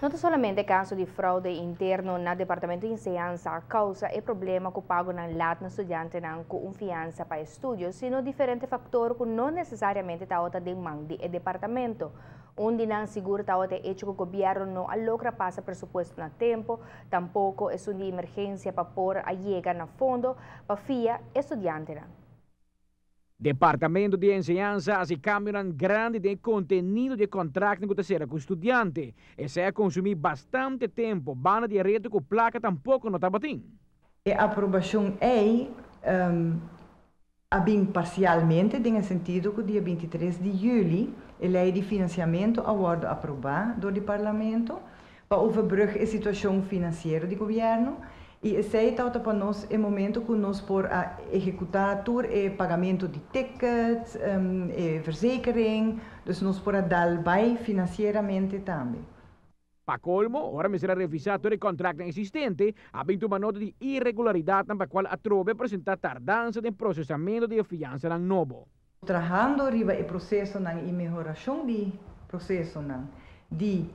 Não somente caso de fraude interno na Departamento de Enseñanza causa e problema com o pago ng lahat ng estudyante ng confiança para estudos, sino diferente fator que não necessariamente taota demande e departamento. Onde não seguro taota hecho que o governo não alogra passa presupuesto na tempo, tampouco é de emergência para pôr a llegar na fundo para FIA estudante. Não. Departamento de Enseñanza hace cambio grande de contenido de contrato será com estudante. Esse é consumir bastante tempo, bana de reto com placa tampouco não está batendo. A aprovação é um, bem parcialmente, no sentido que dia 23 de julho, a lei de financiamento award aprovada do Parlamento para overbruggen a situação financeira do governo e esse está para nós é momento que nós por a executar o é pagamento de tickets, um, e verzekering, dus nós por a dar bij financeiramente também. Para colmo, ora será revisar todo o contrato existente, havendo uma nota de irregularidade na qual a trove apresenta tardança de processamento de fiança ng novo. Trabajando riba o processo ng e melhoração de processo ng de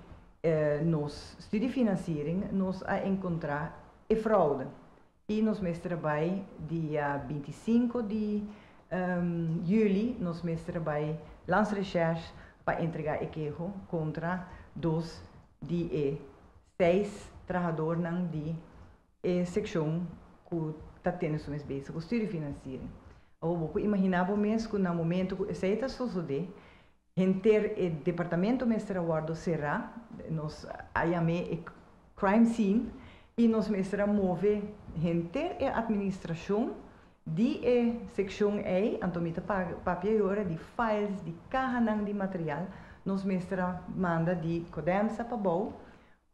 eh, nos financiering, nos a encontrar e fraude. E nos mês dia 25 de um, julho, nos mês trabalho, lança recherche para entregar equerro contra dos de seis trabalhadores de e secção que está tendo suas bênçãos, com estudo financeiro. Eu imaginava mesmo que no momento que isso está suceder, ter o departamento mestre guarda será, nos ayame crime scene, e nos mestra move gente e administração de e seção E, antomita papel de files, de carranang de material, nos mestra manda de codemsa para bom,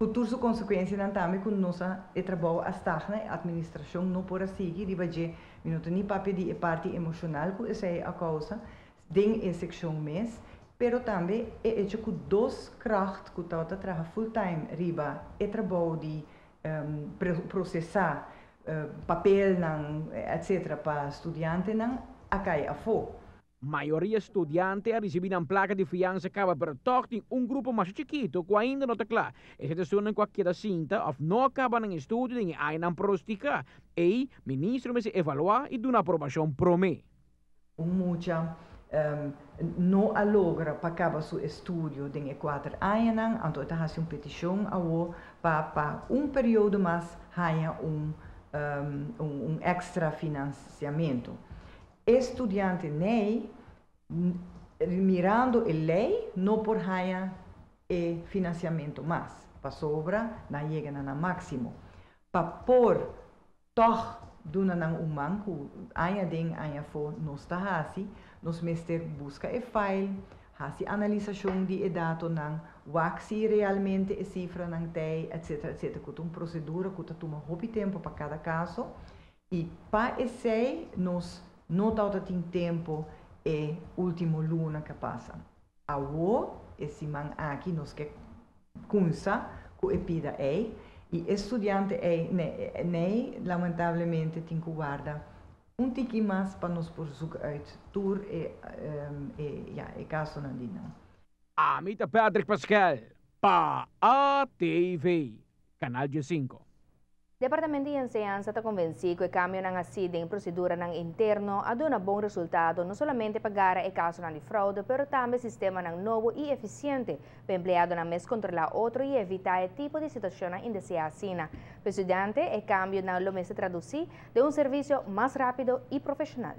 futuras consequências não também com nossa e trabalho a estar na administração não por seguir de baje minuto nem papel de parte emocional que essa é a causa den e seção mês pero também é hecho com dois kracht que tá trabalha full time riba e trabalho de um, processar uh, papel ng, etc. para estudiante ng akay afo. maioria estudante a receber uma placa de fiança acaba por toque um grupo mais chiquito que ainda não está claro. E se situação qualquer cinta ou não acaba no estudo em ainda prostica. E o ministro me se evaluar e dar uma aprovação promê. Muita um, não alogra para acabar seu estudo em quatro anos, então fazendo uma petição para um período mais ganhar um, um, um extra financiamento. Estudante nem mirando a lei não por ganhar e financiamento mais, para sobra na chega na máximo. Para por toch duna ng umang ku aya ding aya fo nos tahasi nos mester busca e file. Hasi analisação de e dato ng waxi realmente e cifra ng tei etc etc ku um procedura ku tuma hopi tempo para cada caso. E pa esse nos não tauta tem tempo e último luna que passa. Awo esse man aqui nos que kunsa ku epida ei e estudante é, né, né, lamentavelmente, tem que guardar um tiki mais para nos por uit tour e, um, e, ja, e caso não din. Amita Patrick Pascal, pa ATV, Canal 5. Departamento de Enseñanza está convencido que o cambio ng ACID em procedura ng interno a um bom resultado não somente para o caso de fraude, pero também sistema ng novo e eficiente para empleado na mes controlar outro e evitar o tipo de situação indeseada. Para estudante, o cambio ng lo mes traduzir de um serviço mais rápido e profissional.